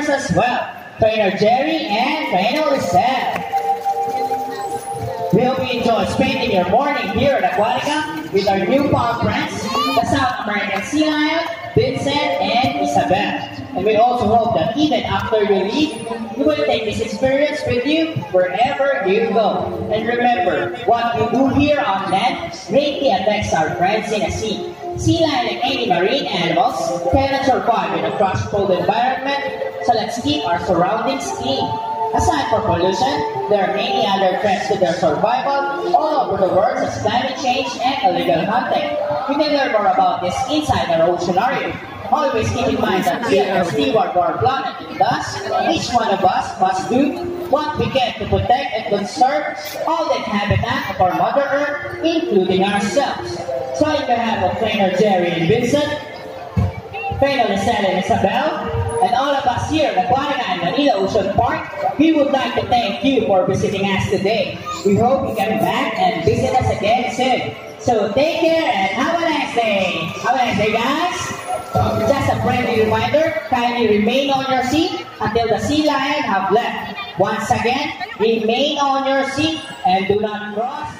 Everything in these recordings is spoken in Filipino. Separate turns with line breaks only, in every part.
trainers as well. Trainer Jerry and Trainer Lisette. We hope you enjoy spending your morning here at Aquatica with our new palm friends, the South American Sea Lion, Vincent and Isabel. And we also hope that even after you leave, you will take this experience with you wherever you go. And remember, what you do here on land greatly affects our friends in the sea. Sea lion and any marine animals cannot survive in a crush-cold environment, so let's keep our surroundings clean. Aside from pollution, there are many other threats to their survival all over the world such as climate change and illegal hunting. You can learn more about this inside our oceanarium. Always keep in mind that we are steward for our planet, thus, each one of us must do what we can to protect and conserve all the habitat of our Mother Earth, including ourselves. So on behalf of Trainer Jerry and Vincent, Trainer Lisette and Isabel, and all of us here at Aquatica and Manila Ocean Park, we would like to thank you for visiting us today. We hope you come back and visit us again soon. So take care and have a nice day. Have a nice day, guys. Just a friendly reminder, kindly remain on your seat until the sea lion have left. Once again, remain on your seat and do not cross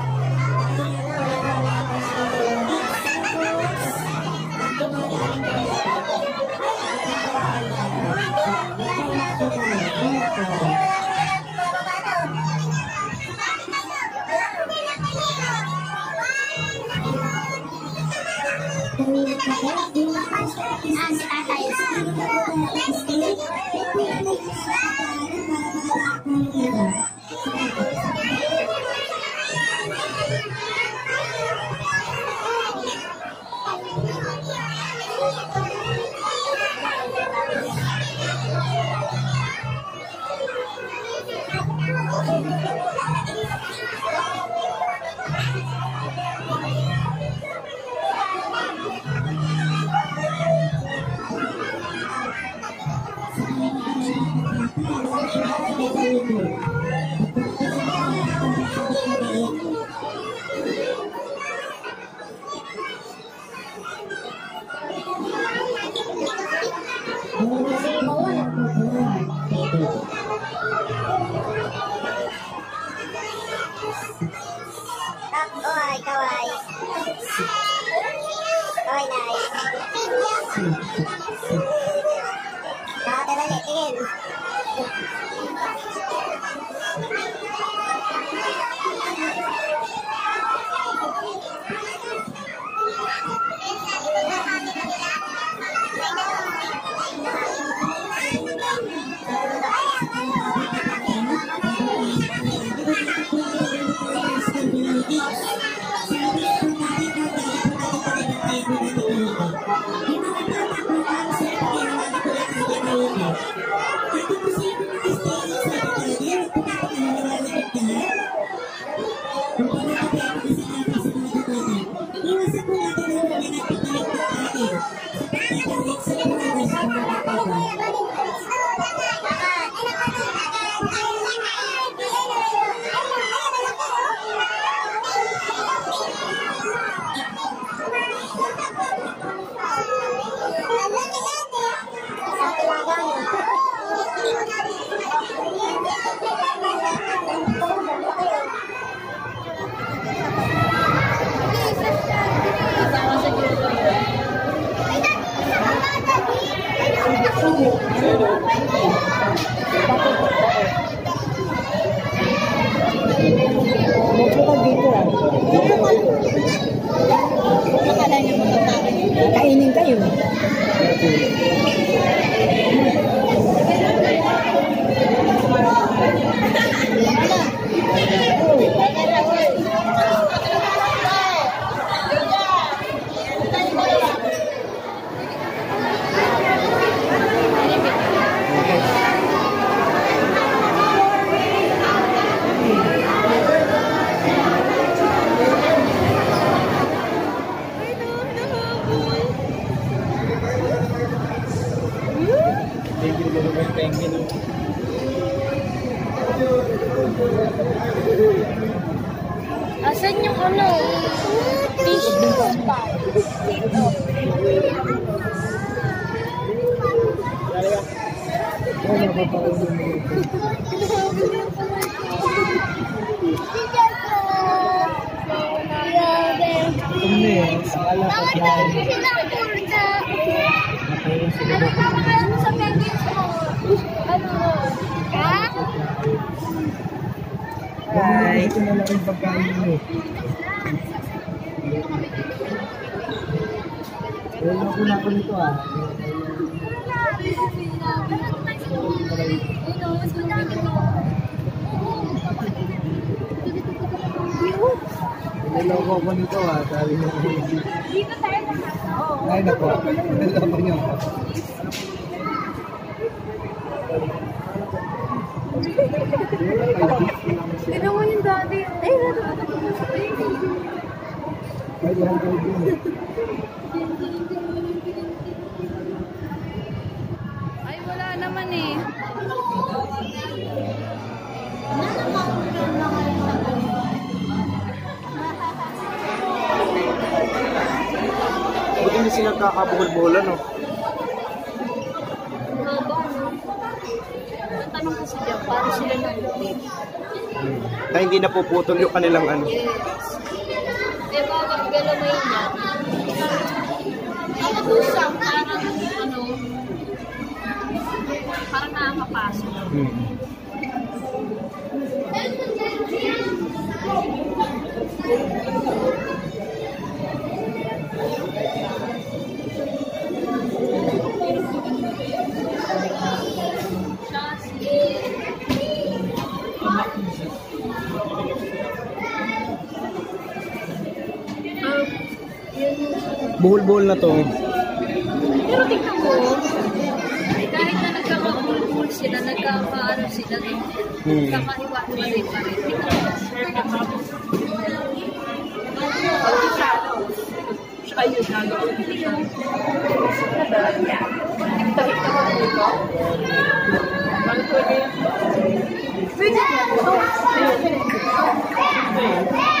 い。
かわ
い。い。かわい。い。な Nakita ko sila kurda. Ano pa kaya mo sa penguins mo? Ano mo? Ha?
Bye. Wala ko na ko nito ah. Niloko ko nito ah. Sabi mo.
Dito tayo nakasama.
Ay nako. Niloko niyo.
Tignan mo yung dati. Ay,
Ay, yan kayo din.
Ay, wala naman eh.
Sila kakabukol-bulan no.
Tanong ko sila, paano sila nag-update?
Kaya hindi napuputol yung kanilang ano.
Yes. Eh, bawat galamay niya. Ang usap, parang ano, parang nakakapasok.
Hmm. Na to.
Pero tingnan mo, kahit na nagkaka-bulbul sila, nagkaka-ano sila,
Hmm.
nagkakahiwa-hiwalay pa rin. Tingnan mo. Parang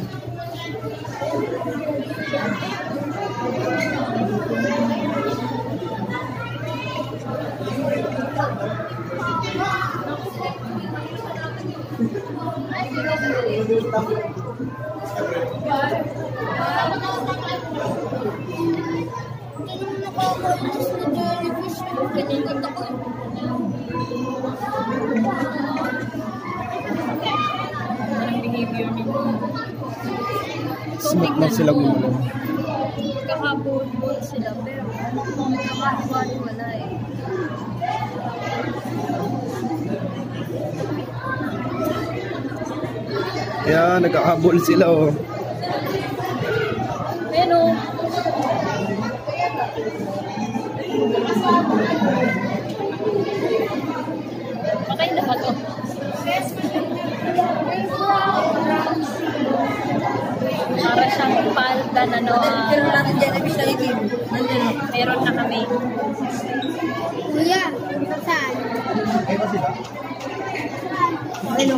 Smooth na sila gumalaw.
Kakabulbul sila, pero nakakawali wala eh.
Kaya nagkakabol sila oh.
Pero, Patay na ba to? Para siyang palda na no. Pero natin dyan, ibig sa ikim. Nandun, meron na kami.
Kuya, saan?
Ano?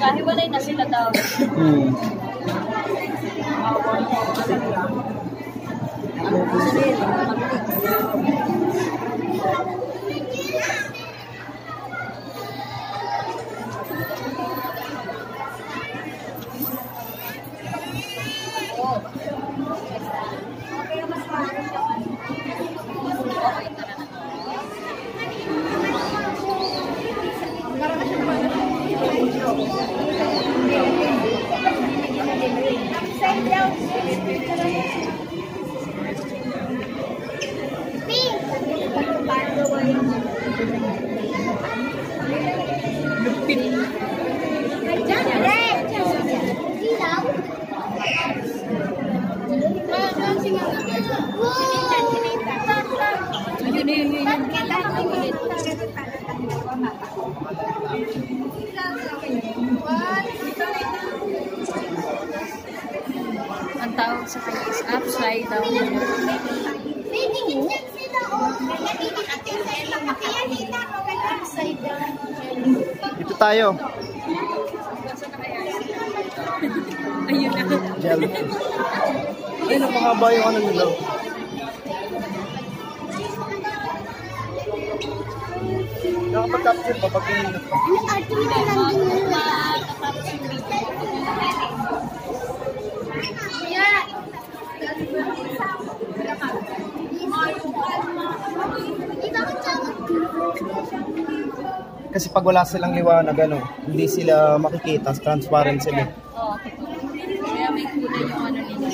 Kahiwalay na sila daw.
Hmm.
oh Ang tawag sa kanya is upside down.
Dito tayo.
Ayun na.
Ay, napakaba yung ano nila. Nakapag-capture pa pag pinindot pa. Kasi pag wala silang liwanag, ano, hindi sila makikita, transparent sila.
Oo. Kaya may kulay yung ano nila.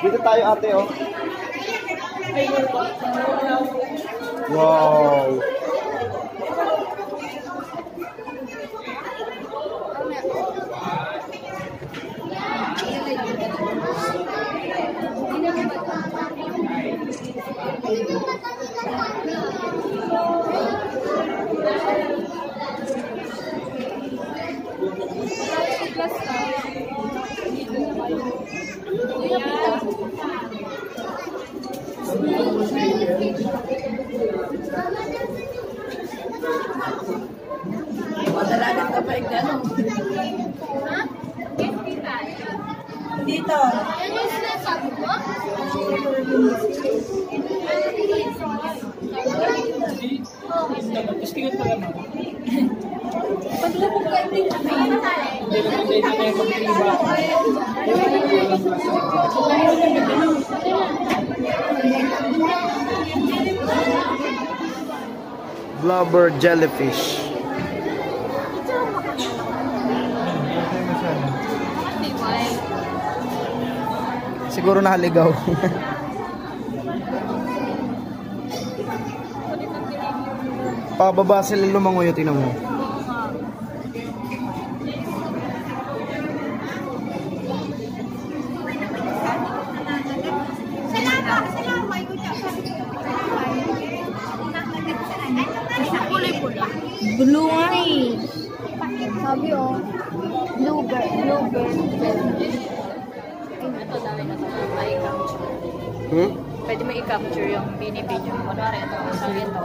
Dito tayo ate, oh. Wow.
Yan
Blubber jellyfish. Siguro nahaligaw. Pababa sila lumangoy, tingnan mo.
Blue nga eh. Sabi oh. Bluebird.
Ito dami na ito. May capture.
Hmm?
Pwede mo i-capture yung binibidyo mo. Kunwari ito. Isang ito.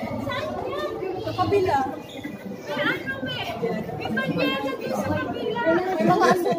Sa
kabila.
Ano, me? Ito niya, sa kabila. May mga
ano.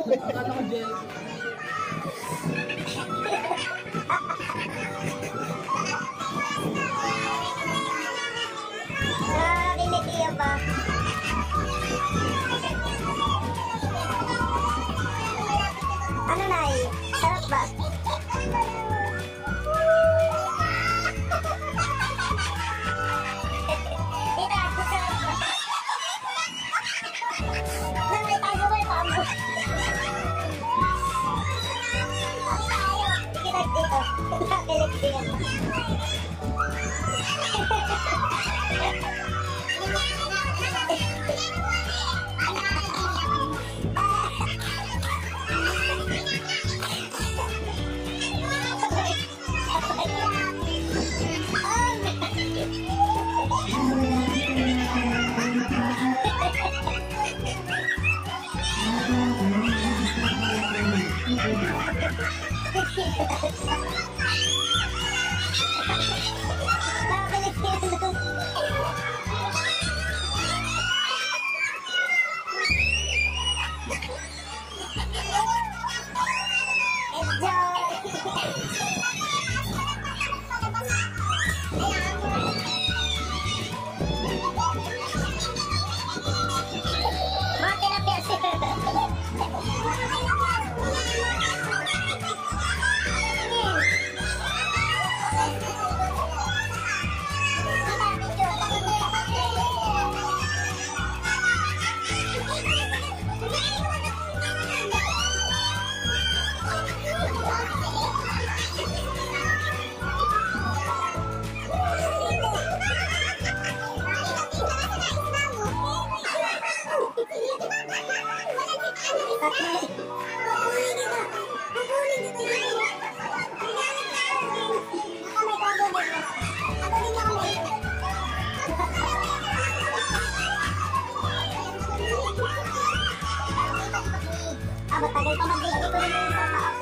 ありがとうございます。